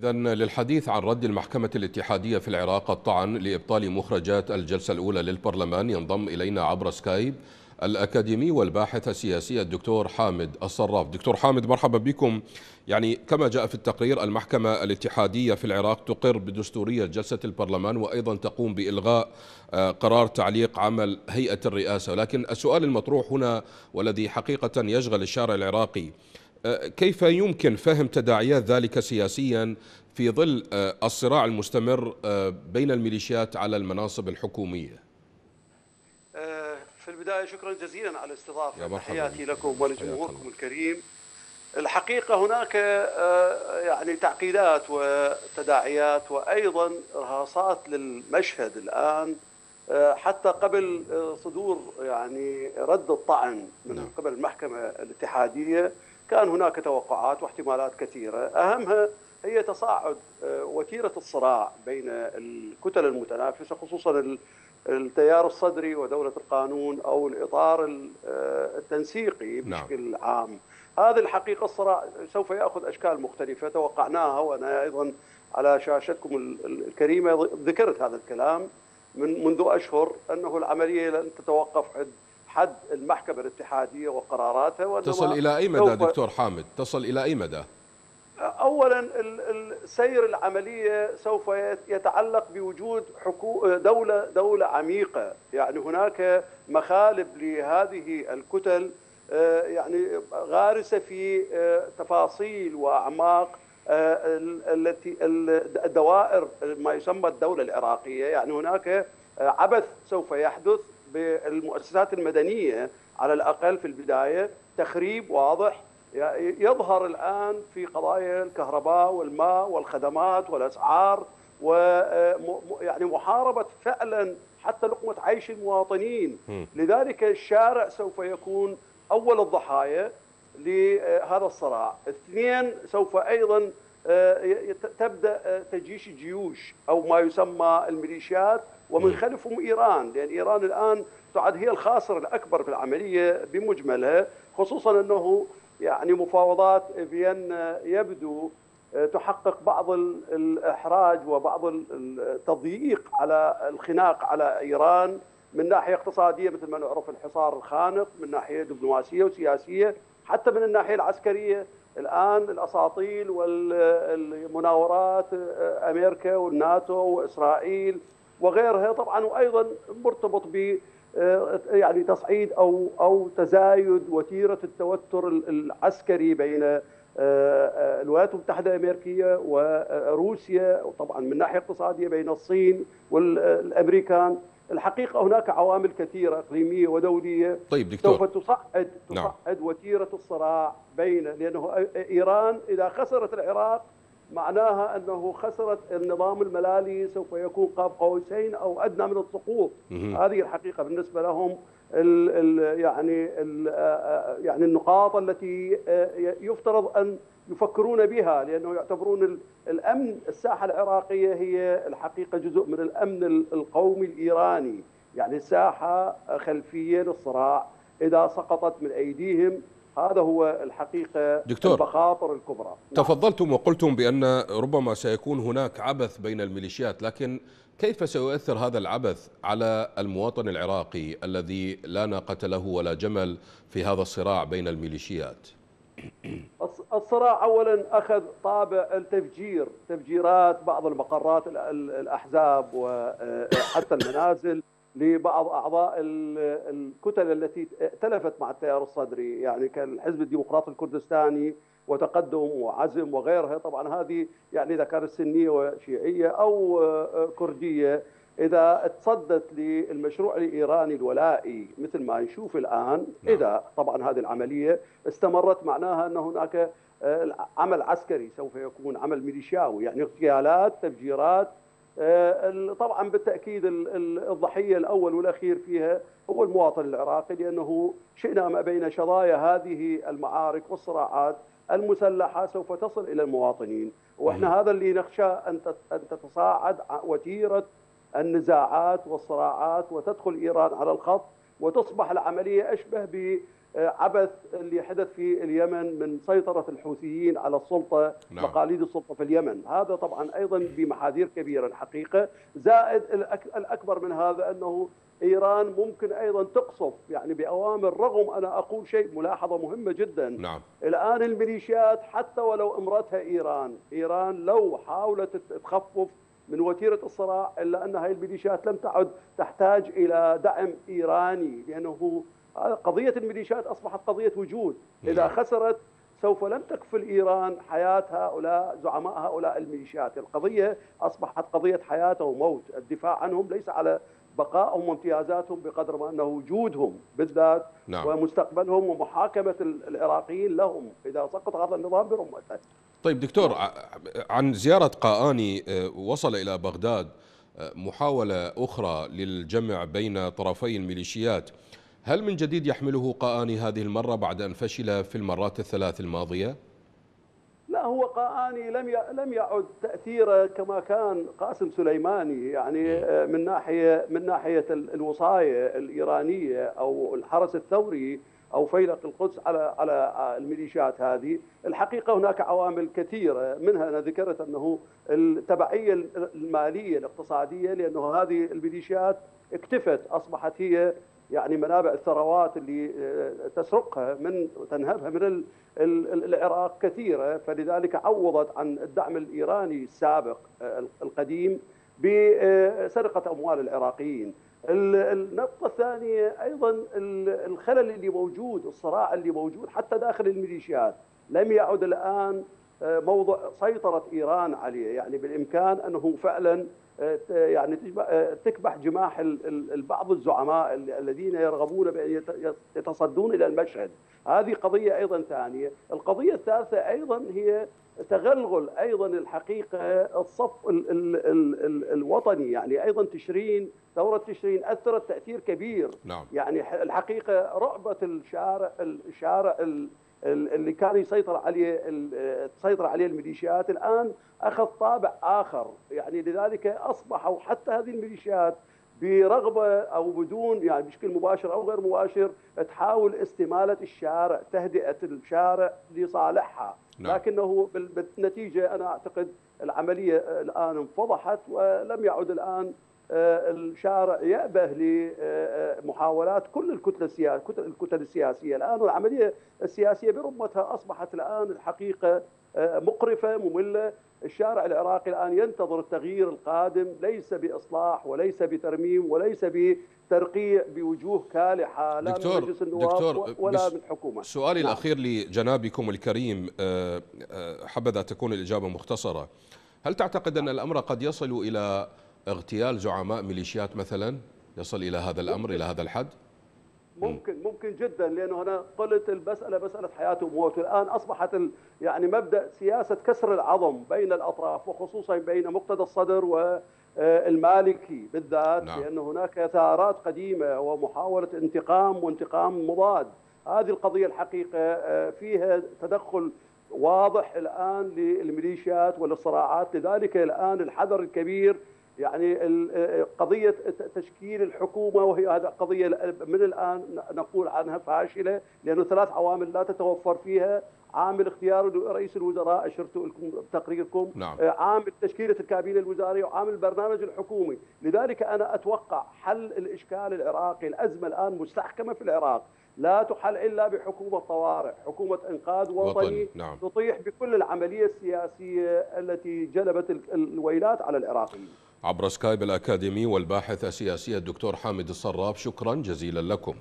إذا للحديث عن رد المحكمة الاتحادية في العراق الطعن لإبطال مخرجات الجلسة الأولى للبرلمان ينضم إلينا عبر سكايب الأكاديمي والباحث السياسي الدكتور حامد الصراف. دكتور حامد مرحبا بكم. يعني كما جاء في التقرير المحكمة الاتحادية في العراق تقر بدستورية جلسة البرلمان وأيضا تقوم بإلغاء آه، قرار تعليق عمل هيئة الرئاسة. ولكن السؤال المطروح هنا والذي حقيقة يشغل الشارع العراقي كيف يمكن فهم تداعيات ذلك سياسيا في ظل آه، الصراع المستمر بين الميليشيات على المناصب الحكومية؟ في البداية شكرا جزيلا على الاستضافة. تحياتي لكم ولجمهوركم الكريم. الحقيقة هناك آه، يعني تعقيدات وتداعيات وأيضا إرهاصات للمشهد الآن آه، حتى قبل آه، صدور يعني رد الطعن من نعم. قبل المحكمة الاتحادية. كان هناك توقعات واحتمالات كثيرة أهمها هي تصاعد وتيرة الصراع بين الكتل المتنافسة خصوصا التيار الصدري ودولة القانون أو الإطار آه، التنسيقي نعم. بشكل نعم. عام هذه الحقيقة الصراع سوف يأخذ أشكال مختلفة توقعناها وأنا أيضا على شاشتكم الكريمة ذكرت هذا الكلام من منذ أشهر أنه العملية لن تتوقف عند حد المحكمة الاتحادية وقراراتها تصل إلى أي مدى دكتور حامد؟ تصل إلى أي مدى؟ اولا سير العملية سوف يتعلق بوجود دوله دولة عميقة. يعني هناك مخالب لهذه الكتل آه، يعني غارسة في آه، تفاصيل وأعماق آه، التي الدوائر ما يسمى الدولة العراقية. يعني هناك عبث سوف يحدث. بالمؤسسات المدنية على الأقل في البداية تخريب واضح. يظهر الآن في قضايا الكهرباء والماء والخدمات والأسعار و يعني محاربة فعلا حتى لقمة عيش المواطنين. لذلك الشارع سوف يكون أول الضحايا لهذا الصراع. اثنين سوف أيضا آه، تبدأ آه، تجيش الجيوش أو ما يسمى الميليشيات ومن خلفهم إيران لأن إيران الآن تعد هي الخاسر الأكبر في العملية بمجملها خصوصا أنه يعني مفاوضات فيينا يبدو آه، تحقق بعض الإحراج وبعض التضييق على الخناق على إيران من ناحية اقتصادية مثل ما نعرف الحصار الخانق من ناحية دبلوماسية وسياسية حتى من الناحية العسكرية. الآن الأساطيل والمناورات آه، أمريكا والناتو وإسرائيل وغيرها طبعا وأيضا مرتبط ب آه، يعني تصعيد أو أو تزايد وتيرة التوتر العسكري بين آه، الولايات المتحدة الأمريكية وروسيا وطبعا من ناحية اقتصادية بين الصين والأمريكان. الحقيقة هناك عوامل كثيرة إقليمية ودولية طيب دكتور سوف تصعد نعم. تصعد نعم. وتيرة الصراع بين لأنه إيران إذا خسرت العراق معناها أنه خسرت النظام الملالي سوف يكون قاب قوسين أو أدنى من السقوط هذه الحقيقة بالنسبة لهم ال ال يعني ال يعني النقاط التي يفترض أن يفكرون بها لأنه يعتبرون الأمن الساحة العراقية هي الحقيقة جزء من الأمن القومي الإيراني. يعني ساحه خلفية للصراع إذا سقطت من أيديهم هذا هو الحقيقة دكتور المخاطر الكبرى. نعم. تفضلتم وقلتم بأن ربما سيكون هناك عبث بين الميليشيات لكن كيف سيؤثر هذا العبث على المواطن العراقي الذي لا ناقة له ولا جمل في هذا الصراع بين الميليشيات؟ الصراع اولا أخذ طابع التفجير تفجيرات بعض المقرات الأحزاب وحتى المنازل. لبعض أعضاء الكتل التي ائتلفت مع التيار الصدري. يعني كالحزب الديمقراطي الكردستاني وتقدم وعزم وغيرها. طبعا هذه يعني إذا كانت سنية وشيعية أو كردية. إذا تصدت للمشروع الإيراني الولائي مثل ما نشوف الآن نعم. إذا طبعا هذه العملية استمرت. معناها أن هناك عمل عسكري سوف يكون عمل ميليشياوي يعني اغتيالات تفجيرات آه، طبعا بالتأكيد الضحية الأول والأخير فيها هو المواطن العراقي لأنه شئنا ما بين شظايا هذه المعارك والصراعات المسلحة سوف تصل إلى المواطنين. وإحنا هذا اللي نخشى أن أن تتصاعد وتيرة النزاعات والصراعات وتدخل إيران على الخط وتصبح العملية أشبه عبث اللي حدث في اليمن من سيطرة الحوثيين على السلطة نعم. مقاليد السلطة في اليمن هذا طبعا أيضا بمحاذير كبيرة الحقيقة زائد الأكبر من هذا أنه إيران ممكن أيضا تقصف يعني بأوامر رغم أنا أقول شيء ملاحظة مهمة جدا نعم. الآن الميليشيات حتى ولو أمرتها إيران إيران لو حاولت تخفف من وتيرة الصراع إلا أن هذه الميليشيات لم تعد تحتاج إلى دعم إيراني لأنه قضية الميليشيات أصبحت قضية وجود إذا نعم. خسرت سوف لن تكفل إيران حياة هؤلاء زعماء هؤلاء الميليشيات، القضية أصبحت قضية حياة وموت، الدفاع عنهم ليس على بقائهم وامتيازاتهم بقدر ما أنه وجودهم بالذات نعم. ومستقبلهم ومحاكمة العراقيين لهم إذا سقط هذا النظام برمته. طيب دكتور عن زيارة قاآني آه، وصل إلى بغداد آه، محاولة أخرى للجمع بين طرفي الميليشيات هل من جديد يحمله قااني هذه المرة بعد أن فشل في المرات الثلاث الماضية؟ لا هو قااني لم لم يعد تاثيره كما كان قاسم سليماني يعني آه، من ناحيه من ناحية الوصاية الإيرانية أو الحرس الثوري أو فيلق القدس على على الميليشيات هذه، الحقيقة هناك عوامل كثيرة منها أنا ذكرت أنه التبعية المالية الاقتصادية لأنه هذه الميليشيات اكتفت أصبحت هي يعني منابع الثروات اللي آه، تسرقها من تنهبها من العراق كثيرة فلذلك عوضت عن الدعم الإيراني السابق آه، القديم بسرقه أموال العراقيين. النقطة الثانية أيضا الخلل اللي موجود الصراع اللي موجود حتى داخل الميليشيات لم يعد الآن آه، موضع سيطرة إيران عليه يعني بالإمكان أنه فعلا يعني تكبح جماح بعض الزعماء الذين يرغبون بأن يتصدون إلى المشهد. هذه قضية أيضا ثانية. القضية الثالثة أيضا هي تغلغل أيضا الحقيقة الصف ال ال ال ال الوطني. يعني أيضا تشرين ثوره تشرين أثرت تأثير كبير. نعم. يعني الحقيقة رعبة الشارع الشارع اللي كان يسيطر عليه تسيطر عليه الميليشيات. الآن أخذ طابع آخر. يعني لذلك أصبحوا حتى هذه الميليشيات برغبة أو بدون يعني بشكل مباشر أو غير مباشر تحاول استمالة الشارع تهدئة الشارع لصالحها. نعم. لكنه بالنتيجة أنا أعتقد العملية الآن انفضحت ولم يعد الآن الشارع يأبه لمحاولات كل الكتل السياسية الكتل السياسية. الآن العملية السياسية برمتها أصبحت الآن الحقيقة آه، مقرفة مملة. الشارع العراقي الآن ينتظر التغيير القادم ليس بإصلاح وليس بترميم وليس بترقيع بوجوه كالحة لا دكتور من مجلس النواب دكتور ولا من الحكومة سؤالي نعم. الأخير لجنابكم الكريم آه، حبذا تكون الإجابة مختصرة. هل تعتقد أن الأمر قد يصل إلى اغتيال زعماء ميليشيات مثلا يصل إلى هذا الأمر إلى هذا الحد؟ ممكن ممكن جدا لأنه أنا قلت المسألة مسألة حياه وموت الآن أصبحت يعني مبدأ سياسة كسر العظم بين الأطراف وخصوصا بين مقتدى الصدر والمالكي بالذات نعم. لأن هناك ثارات قديمة ومحاولة انتقام وانتقام مضاد. هذه القضية الحقيقة آه، فيها تدخل واضح الآن للميليشيات وللصراعات. لذلك الآن الحذر الكبير يعني قضية تشكيل الحكومة وهي هذا قضية من الآن نقول عنها فاشلة لأنه ثلاث عوامل لا تتوفر فيها عامل اختيار رئيس الوزراء اشرت لكم بتقريركم نعم. عامل تشكيلة الكابينة الوزارية وعامل البرنامج الحكومي لذلك أنا أتوقع حل الإشكال العراقي الأزمة الآن مستحكمة في العراق لا تحل إلا بحكومة طوارئ، حكومة إنقاذ وطني, وطني. نعم. تطيح بكل العملية السياسية التي جلبت الويلات على العراقيين. عبر سكايب الأكاديمي والباحث السياسي الدكتور حامد الصراف شكرا جزيلا لكم.